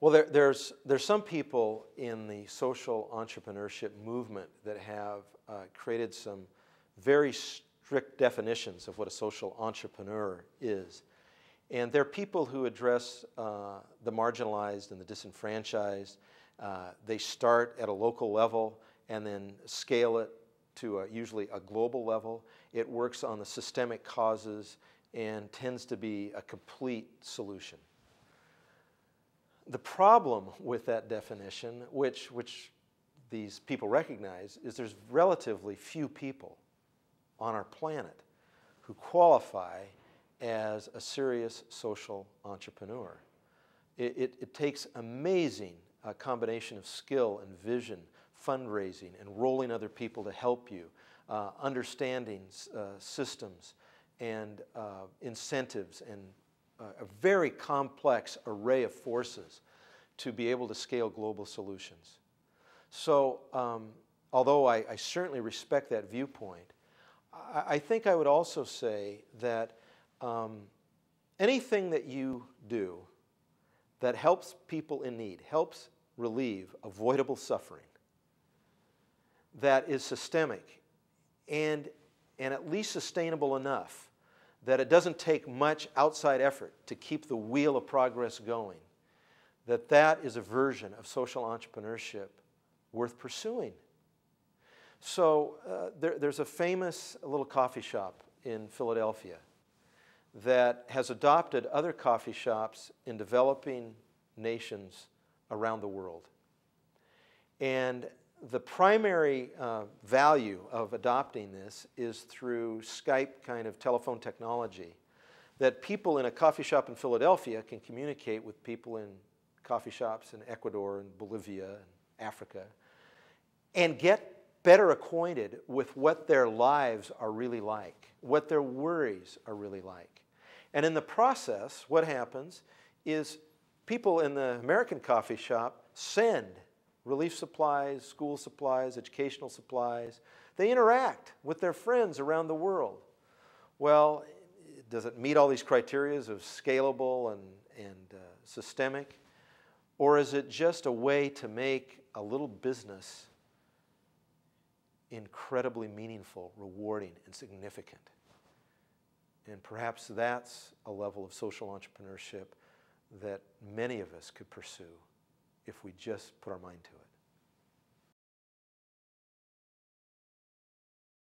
Well, there, there's, there's some people in the social entrepreneurship movement that have uh, created some very strict definitions of what a social entrepreneur is. And they're people who address uh, the marginalized and the disenfranchised. Uh, they start at a local level and then scale it to a, usually a global level. It works on the systemic causes and tends to be a complete solution. The problem with that definition, which, which these people recognize, is there's relatively few people on our planet who qualify as a serious social entrepreneur. It, it, it takes amazing uh, combination of skill and vision, fundraising, enrolling other people to help you, uh, understanding uh, systems and uh, incentives and a very complex array of forces to be able to scale global solutions. So um, although I, I, certainly respect that viewpoint, I, I, think I would also say that um, anything that you do that helps people in need, helps relieve avoidable suffering, that is systemic and, and at least sustainable enough that it doesn't take much outside effort to keep the wheel of progress going, that that is a version of social entrepreneurship worth pursuing. So uh, there, there's a famous little coffee shop in Philadelphia that has adopted other coffee shops in developing nations around the world. And the primary uh, value of adopting this is through Skype kind of telephone technology that people in a coffee shop in Philadelphia can communicate with people in coffee shops in Ecuador and Bolivia and Africa and get better acquainted with what their lives are really like, what their worries are really like. And in the process, what happens is people in the American coffee shop send relief supplies, school supplies, educational supplies. They interact with their friends around the world. Well, does it meet all these criteria of scalable and, and uh, systemic? Or is it just a way to make a little business incredibly meaningful, rewarding, and significant? And perhaps that's a level of social entrepreneurship that many of us could pursue if we just put our mind to it.